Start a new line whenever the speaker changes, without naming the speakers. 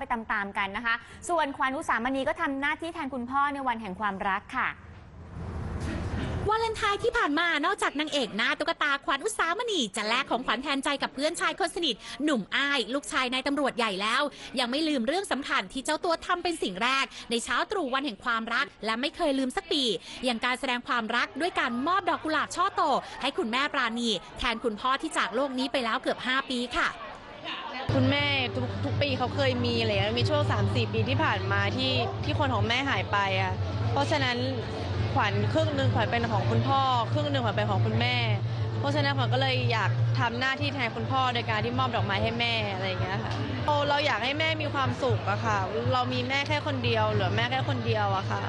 ไปตามๆกันนะคะ ส่วนขวัญอุสามณีก็ทำหน้าที่แทนคุณพ่อในวันแห่งความรักค่ะ
วาเลนไทน์ที่ผ่านมานอกจากนางเอกหน้าตุ๊กตาขวัญอุสามณีจะแลกของขวัญแทนใจกับเพื่อนชายคนสนิท หนุ่มอ้าย ลูกชายนายตำรวจใหญ่แล้ว ยังไม่ลืมเรื่องสำคัญที่เจ้าตัวทำเป็นสิ่งแรก ในเช้าตรู่วันแห่งความรัก และไม่เคยลืมสักปี อย่างการแสดงความรักด้วยการมอบดอกกุหลาบช่อโต ให้คุณแม่ปราณี แทนคุณพ่อที่จากโลกนี้ไปแล้วเกือบ 5 ปีค่ะ
คุณแม่ ปีเขาเคยมีอะไรอย่างเงี้ยมีช่วง 3-4 ปีที่ผ่านมาที่ที่คนของแม่หายไปอะเพราะฉะนั้นขวัญครึ่งหนึ่งขวัญเป็นของคุณพ่อ ครึ่งหนึ่งขวัญเป็นของคุณแม่ เพราะฉะนั้นขวัญก็เลยอยากทำหน้าที่แทนคุณพ่อโดยการที่มอบดอกไม้ให้แม่อะไรอย่างเงี้ยค่ะเราเราอยากให้แม่มีความสุขอะค่ะ เรามีแม่แค่คนเดียวเหลือแม่แค่คนเดียวอะค่ะ